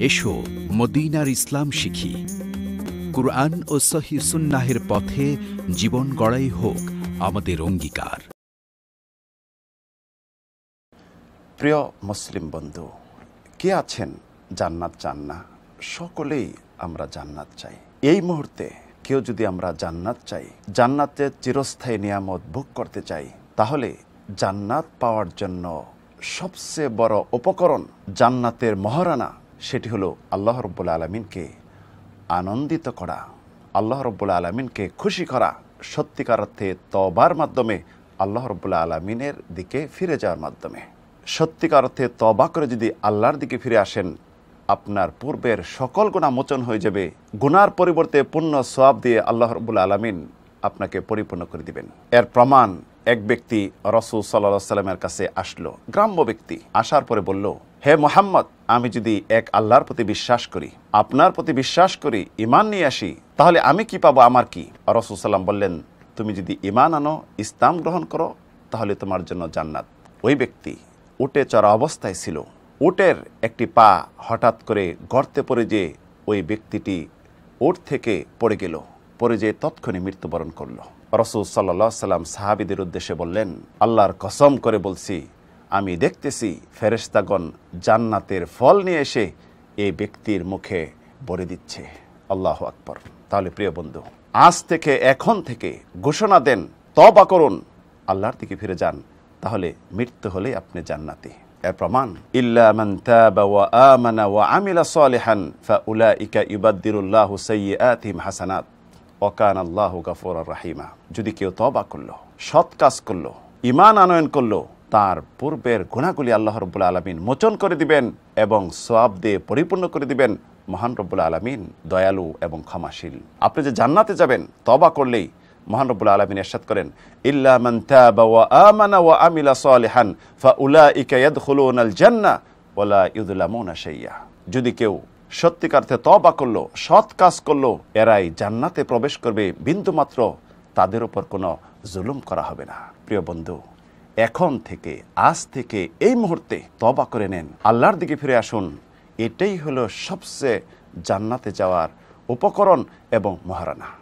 এসো, মদিনার ইসলাম শিখি। কুরআন ও সহি সুন্নাহের পথে জীবন গড়াই হোক আমাদের অঙ্গীকার। প্রিয় মুসলিম বন্ধু, কে আছেন জান্নাত চান না? সকলেই আমরা জান্নাত চাই। এই মুহূর্তে কেউ যদি আমরা জান্নাত চাই, জান্নাতের চিরস্থায়ী নিয়ামত ভোগ করতে চাই, তাহলে জান্নাত পাওয়ার জন্য সবচেয়ে বড় উপকরণ জান্নাতের মহারানা সেটি হলো আল্লাহ রব্বুল আলমিনকে আনন্দিত করা, আল্লাহ রব্বুল আলমিনকে খুশি করা, সত্যিকার অর্থে তবার মাধ্যমে আল্লাহ রব্বুল আলমিনের দিকে ফিরে যাওয়ার মাধ্যমে। সত্যিকার অর্থে তবা করে যদি আল্লাহর দিকে ফিরে আসেন, আপনার পূর্বের সকল গুণা মোচন হয়ে যাবে। গুনার পরিবর্তে পূর্ণ সোয়াব দিয়ে আল্লাহ রব্বুল আলমিন আপনাকে পরিপূর্ণ করে দিবেন। এর প্রমাণ এক ব্যক্তি রসুল সাল্লাহ সাল্লামের কাছে আসলো, গ্রাম্য ব্যক্তি। আসার পরে বলল, হে মোহাম্মদ আমি যদি এক আল্লাহর প্রতি বিশ্বাস করি, আপনার প্রতি বিশ্বাস করি ইমান নিয়ে আসি, তাহলে আমি কি পাবো, আমার কি? রসুল সাল্লাম বললেন, তুমি যদি ইমান আনো, ইসলাম গ্রহণ করো, তাহলে তোমার জন্য জান্নাত। ওই ব্যক্তি উটে চড়া অবস্থায় ছিল। উটের একটি পা হঠাৎ করে গর্তে পড়ে যে ওই ব্যক্তিটি উট থেকে পড়ে গেল পরে যে তৎক্ষণে মৃত্যুবরণ করল। রসুল সাল্লা সাল্লাম সাহাবিদের উদ্দেশ্যে বললেন, আল্লাহর কসম করে বলছি আমি দেখতেছি ফেরেস্তাগণ জান্নাতের ফল নিয়ে এসে এই ব্যক্তির মুখে বলে দিচ্ছে। আল্লাহ আকবর। তাহলে প্রিয় বন্ধু, আজ থেকে এখন থেকে ঘোষণা দেন তবা করুন, আল্লাহর দিকে ফিরে যান, তাহলে মৃত্যু হলে আপনি জান্নাতি। এর প্রমাণ, ইল্লা মান তাবা ওয়া আমানা ওয়া আমিলা সালিহান ফাউলাইকা ইউবাদদিরুল্লাহু সাইয়্যাতিহিম হাসানাত। ওকান আল্লাহ গাফুর রাহিমা। যদি কেউ তবা করল, সৎ কাজ করল ইমান আনয়ন করল তার পূর্বের গুণাগুলি আল্লাহ রব্বুল আলমিন মোচন করে দিবেন এবং সোয়াব দিয়ে পরিপূর্ণ করে দিবেন মহান রব্বুল আলমিন, দয়ালু এবং ক্ষমাশীল। আপনি যে জান্নাতে যাবেন তবা করলেই মহান রব্বুল আলমিন এরশাদ করেন, ইল্লা মান তাবা ওয়া আমানা ওয়া আমিলা সালিহান, ফাউলাইকা ইয়াদখুলুনাল জান্নাহ ওয়ালা ইউযলামুনা শাইয়্যা যদি কেউ সত্যিকার্থে তবা করল, সৎ কাজ করল, এরাই জান্নাতে প্রবেশ করবে, বিন্দুমাত্র তাদের উপর কোনো জুলুম করা হবে না। প্রিয় বন্ধু এখন থেকে, আজ থেকে এই মুহূর্তে তবা করে নেন। আল্লাহর দিকে ফিরে আসুন। এটাই হলো সবচেয়ে জান্নাতে যাওয়ার উপকরণ এবং মহারানা।